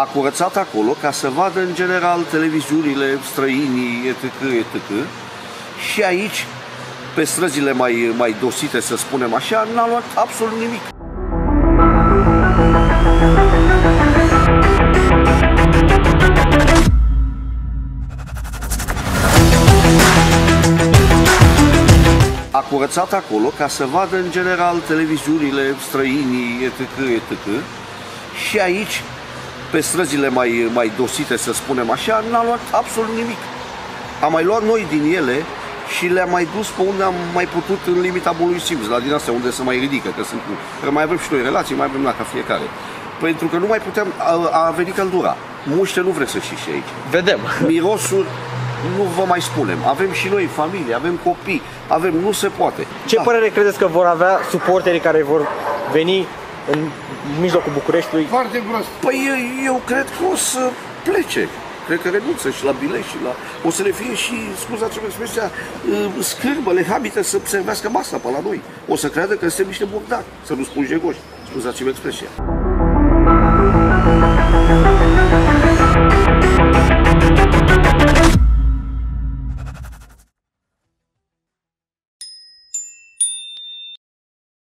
A curățat acolo ca să vadă în general televiziunile, străinii, etc., etc. Și aici, pe străzile mai, mai dosite, să spunem așa, n-a luat absolut nimic. A curățat acolo ca să vadă în general televiziunile, străinii, etc., etc. Și aici, pe străzile mai, mai dosite, să spunem așa, n-a luat absolut nimic. Am mai luat noi din ele și le-am mai dus pe unde am mai putut în limita bunului simț, la din astea unde se mai ridică, că sunt cu... Că mai avem și noi relații, mai avem la ca fiecare. Pentru că nu mai puteam, a, a venit căldura. Muște nu vreți să știți și aici. Vedem. Mirosuri nu vă mai spunem. Avem și noi familie, avem copii, avem, nu se poate. Ce Da. părere credeți că vor avea suporterii care vor veni în mijlocul Bucureștiului? Foarte prost. Păi eu, eu cred că o să plece. Cred că renunță și la bilet și la... O să le fie și, scuzați-mă expresia, uh, scârbă, habite să servească masa pe la noi. O să creadă că suntem niște bogdani, să nu spun jegoși. Scuzați-mă expresia.